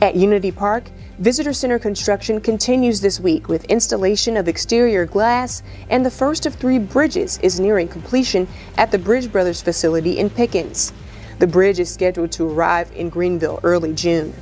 At Unity Park, Visitor Center construction continues this week with installation of exterior glass, and the first of three bridges is nearing completion at the Bridge Brothers facility in Pickens. The bridge is scheduled to arrive in Greenville early June.